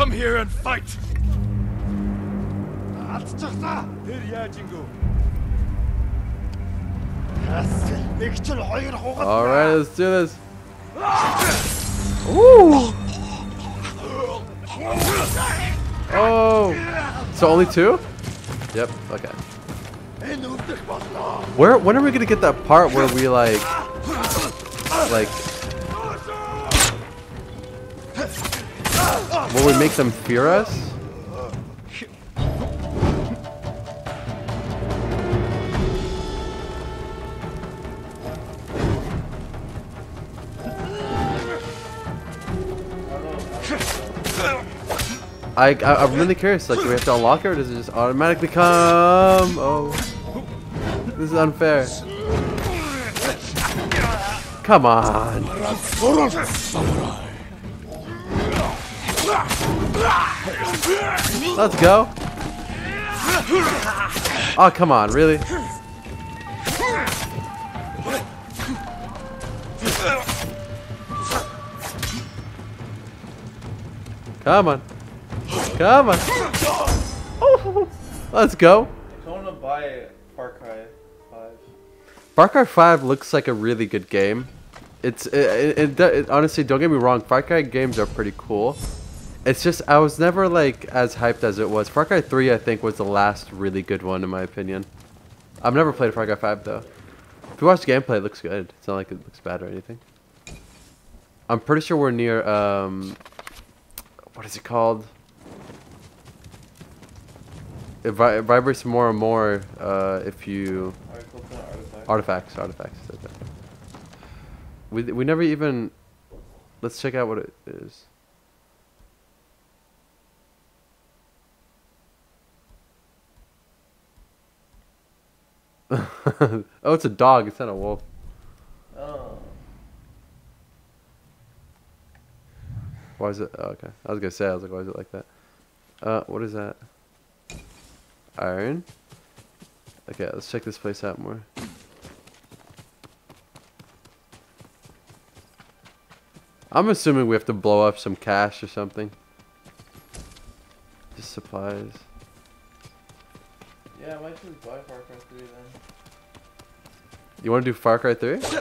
Come here and fight! Alright, let's do this. Ooh! Oh! So only two? Yep, okay. Where, when are we gonna get that part where we like, like, where we make them fear us? I, I I'm really curious. Like, do we have to unlock it, or does it just automatically come? Oh, this is unfair. Come on. Let's go. Oh, come on, really? Come on. Come on. Oh, let's go. I want to buy Far Cry 5. Far Cry 5 looks like a really good game. It's it, it, it, honestly don't get me wrong, Far Cry games are pretty cool. It's just I was never like as hyped as it was. Far Cry 3 I think was the last really good one in my opinion. I've never played Far Cry 5 though. If you watch the gameplay, it looks good. It's not like it looks bad or anything. I'm pretty sure we're near um what is it called? It, vi- it vibrates more and more uh, if you. Artifacts, artifacts. okay. We we never even. Let's check out what it is. oh, it's a dog. It's not a wolf. Oh. Why is it? Oh, okay, I was gonna say. I was like, why is it like that? Uh, what is that? Iron. Okay, let's check this place out more. I'm assuming we have to blow up some cash or something. Just supplies. Yeah, I might just buy Far Cry 3 then. You want to do Far Cry 3? Yeah,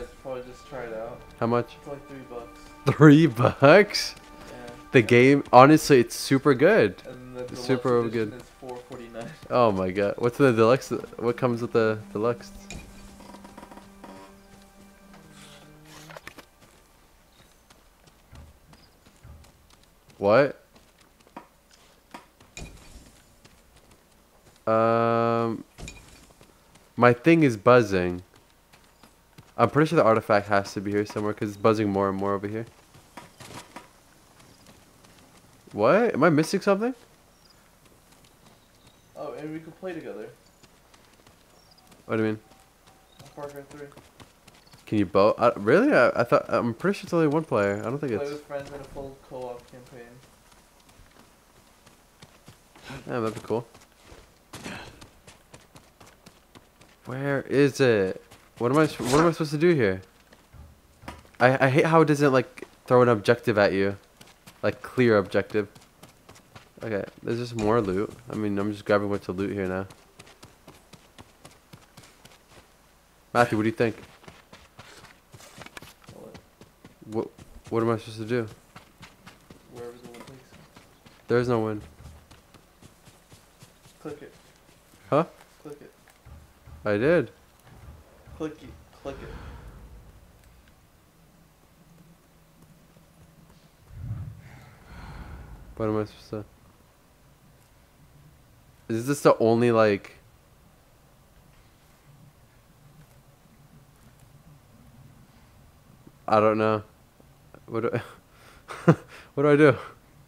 I'd probably just try it out. How much? It's like 3 bucks. Three bucks? Yeah. The game, honestly, it's super good. And the It's super good. is 449. Oh my god. What's the deluxe? What comes with the deluxe? What? My thing is buzzing. I'm pretty sure the artifact has to be here somewhere because it's buzzing more and more over here. What? Am I missing something? Oh, and we can play together. What do you mean? on Far Cry 3. Can you both? Uh, really? I, I thought I'm pretty sure it's only one player. I don't think Play it's. with friends in a full co-op campaign. Yeah, that'd be cool. Where is it? What am I? What am I supposed to do here? I I hate how it doesn't like throw an objective at you, like clear objective. Okay, there's just more loot. I mean, I'm just grabbing what's to loot here now. Matthew, what do you think? What? What am I supposed to do? Wherever the one takes. There's no win. Click it. Huh? Click it. I did. Click it. Click it. What am I supposed to? Is this the only like? I don't know. What do I, what do I do?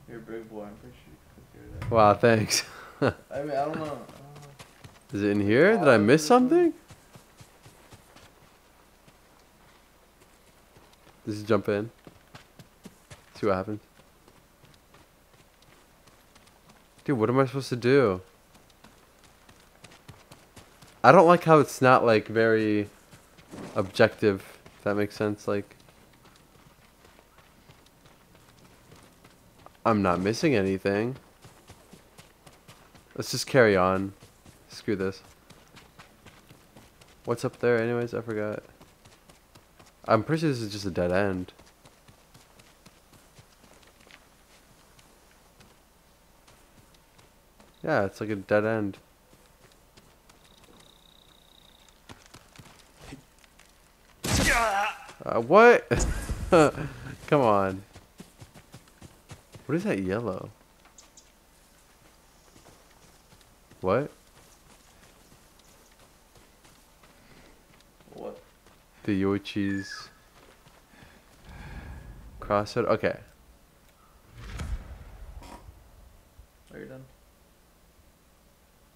You're a big boy. I'm pretty sure you can figure it out. Wow, thanks. I mean, I don't know. Is it in here? Did I miss something? Just jump in. See what happens. Dude, what am I supposed to do? I don't like how it's not like very objective. If that makes sense. Like, I'm not missing anything. Let's just carry on. Screw this. What's up there anyways? I forgot. I'm pretty sure this is just a dead end. Yeah, it's like a dead end. Uh, what? Come on. What is that yellow? What? What? The Yoichi's crossroad. Okay. Are you done?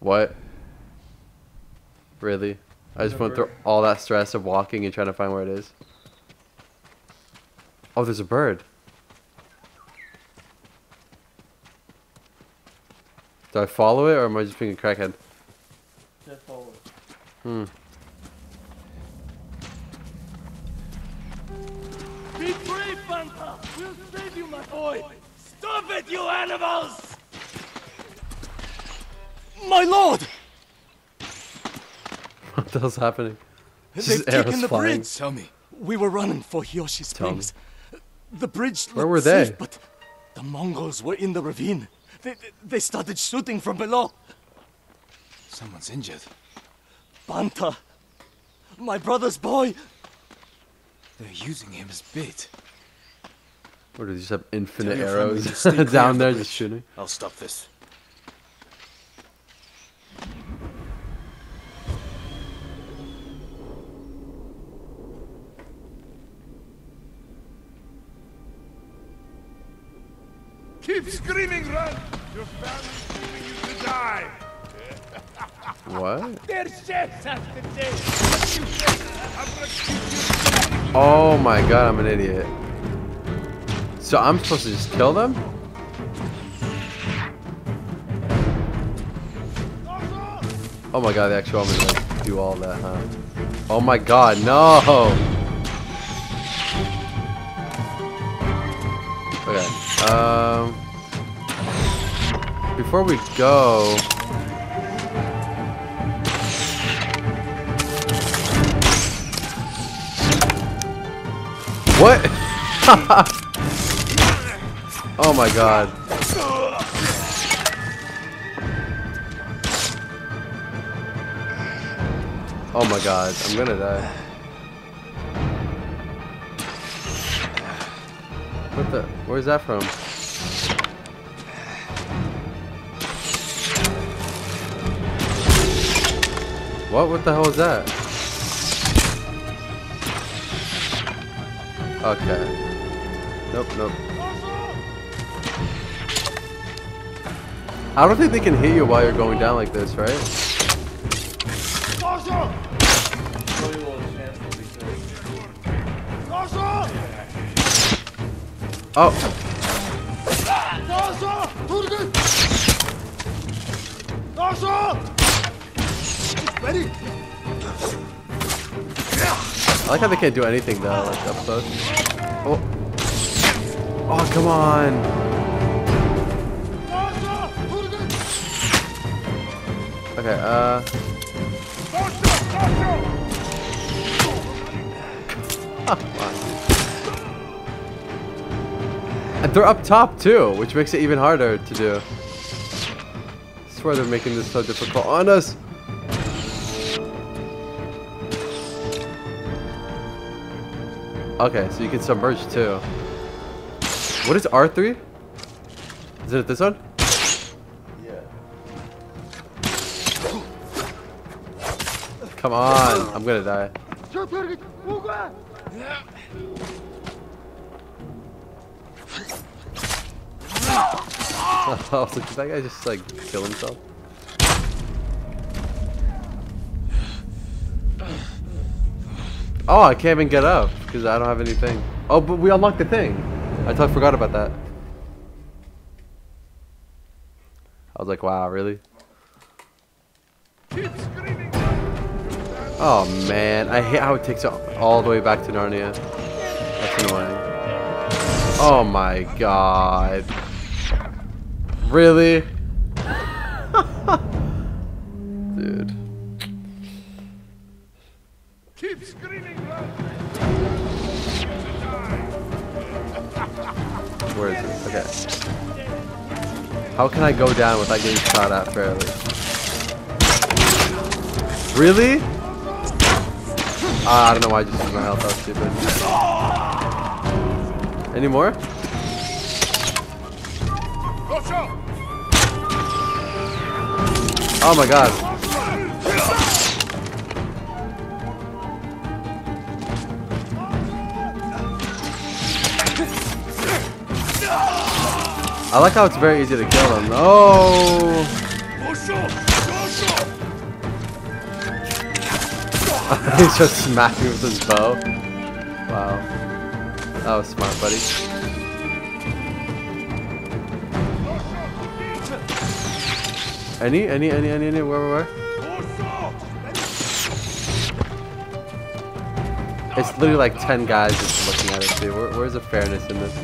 What? Really? I just went through all that stress of walking and trying to find where it is. Oh, there's a bird. Do I follow it or am I just being a crackhead? Yeah, follow. Hmm. We'll save you, my boy! Stop it, you animals! My lord! What the hell's happening? It's They've just taken the flying. bridge. Tell me. We were running for Hiyoshi Tell. Springs. The bridge Where looked were safe, but the Mongols were in the ravine. They, they, they started shooting from below. Someone's injured. Banta! My brother's boy! They're using him as bait. Or do they just have infinite Tell your family arrows to stay clear down of the there just shooting? I'll stop this. Keep screaming, run! Your family's leaving you to die! What? Their chefs have to take! I'm gonna keep you Oh my god, I'm an idiot. So I'm supposed to just kill them? Oh my god, they actually want me to like, do all that, huh? Oh my god, no! Okay, um... Before we go... What? oh my god. Oh my god, I'm gonna die. What the? Where's that from? What? What the hell is that? Okay. Nope, nope. I don't think they can hit you while you're going down like this, right? Gozo! Really little chance to be good. Gozo! Oh, Gozo! Turgut! Gozo! Ready? I like how they can't do anything though, like up close. Oh. Oh, come on. Okay, uh. And they're up top too, which makes it even harder to do. I swear they're making this so difficult on us. Okay, so you can submerge too. What is R3? Is it this one? Come on. I'm gonna die. did that guy just like kill himself? Oh, I can't even get up because I don't have anything. Oh, but we unlocked the thing. I totally forgot about that. I was like, wow, really? Oh man, I hate how it takes it all the way back to Narnia. That's annoying. Oh my god. Really? Dude. Keep screaming! Where is it? Okay. How can I go down without getting shot at fairly? Really? Ah, I don't know why I just used my health. Was stupid. Any more? Oh my god. I like how it's very easy to kill him. Oh! He's just smacking with his bow. Wow. That was smart, buddy. Any, any, any, any, any, where, where, where? It's literally like 10 guys just looking at it too. Where, where's the fairness in this?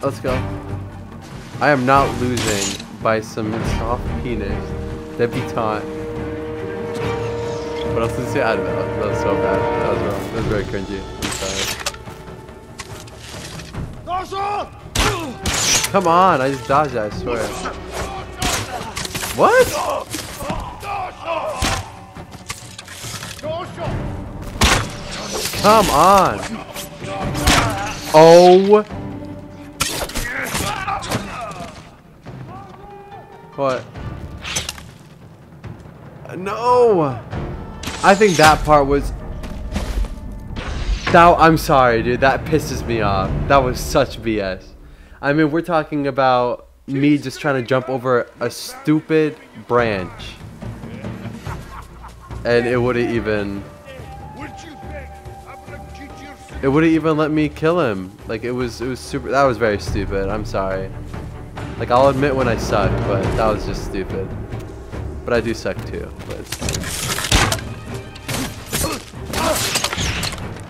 Let's go. I am not losing by some soft penis debutante. What else did you say? I don't know. That was so bad. That was wrong. That was very cringy. I'm sorry. Come on, I just dodged that, I swear. What? Come on. Oh. What? No. I think that part was. That I'm sorry, dude. That pisses me off. That was such BS. I mean, we're talking about me just trying to jump over a stupid branch, and it wouldn't even. It wouldn't even let me kill him. Like it was, it was super. That was very stupid. I'm sorry. Like I'll admit when I suck, but that was just stupid. But I do suck too.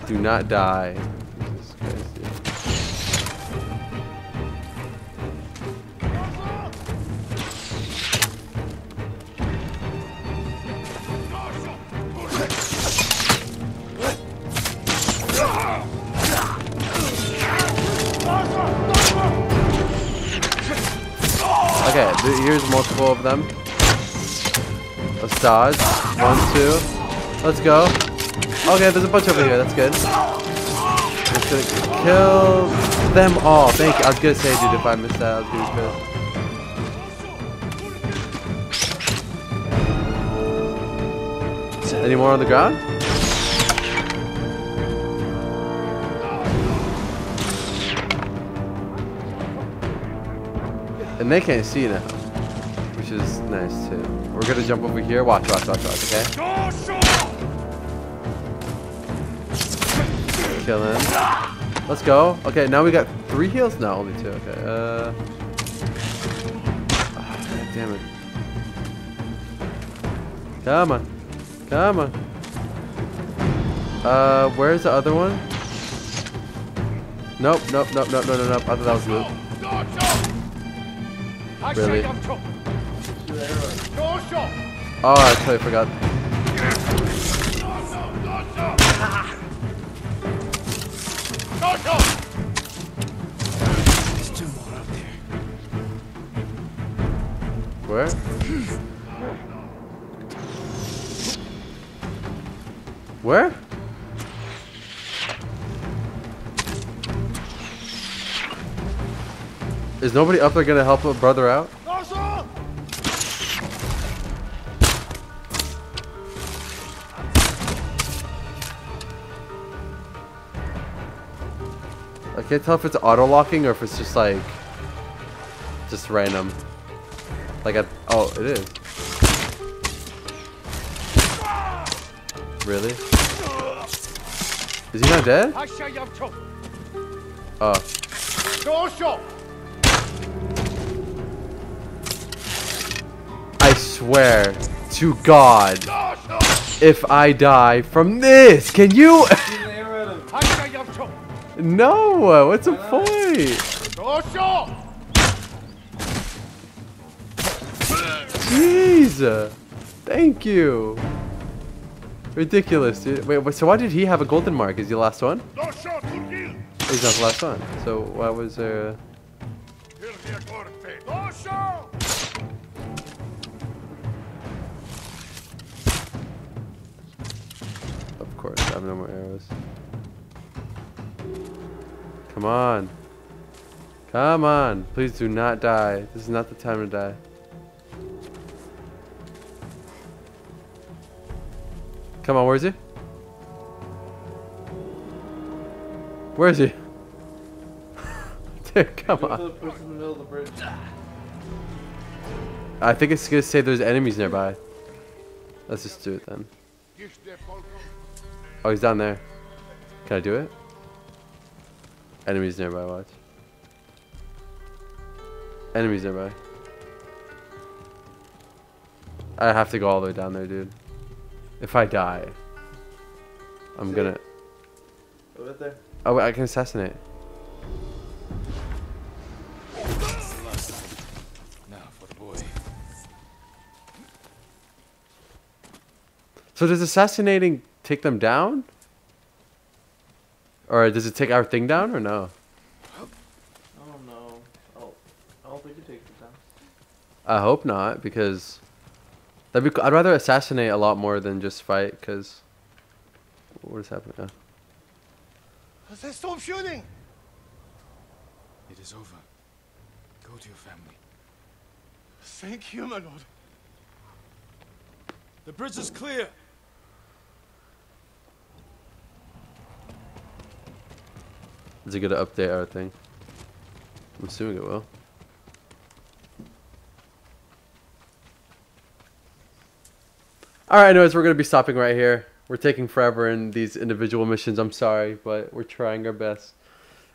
Do not die. Okay, here's multiple of them. Dodge. One, two. Let's go. Okay, there's a bunch over here. That's good. Just gonna kill them all. Thank you. I was gonna say, dude, if I missed that, I was gonna kill. Any more on the ground? And they can't see now, which is nice too. We're gonna jump over here. Watch, watch, watch, watch. Okay. Kill him. Let's go. Okay, now we got three heals. No, only two. Okay. Uh. God damn it. Come on. Come on. Uh, where's the other one? Nope, nope, nope, nope, no, no, nope. I thought that was Luke. Go show! I Really? Oh, I totally forgot. There's two more up there. Where? Where? Is nobody up there gonna help a brother out? Can't tell if it's auto locking or if it's just like just random. Like I oh it is. Really? Is he not dead? I say I'm Oh. I swear to God, if I die from this, can you? No, what's the point? Jeez. Thank you. Ridiculous, dude. Wait, so why did he have a golden mark? Is he the last one? He's not the last one. So why was there? Of course, I have no more arrows. Come on. Come on. Please do not die. This is not the time to die. Come on, where is he? Where is he? Dude, come on. the person in the middle of the bridge. I think it's gonna say there's enemies nearby. Let's just do it then. Oh, he's down there. Can I do it? Enemies nearby, watch. Enemies nearby. I have to go all the way down there, dude. If I die, I'm gonna. Go right there. Oh, wait, I can assassinate. Now for the boy. So does assassinating take them down? Or does it take our thing down or no? I don't know. I don't, I don't think it takes it down. I hope not because that'd be. I'd rather assassinate a lot more than just fight because. What is happening? Oh. They stop shooting! It is over. Go to your family. Thank you, my lord. The bridge is clear. Is it gonna update our thing? I'm assuming it will. Alright, anyways, we're gonna be stopping right here. We're taking forever in these individual missions. I'm sorry, but we're trying our best.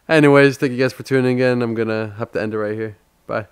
Anyways, thank you guys for tuning in. I'm gonna have to end it right here. Bye.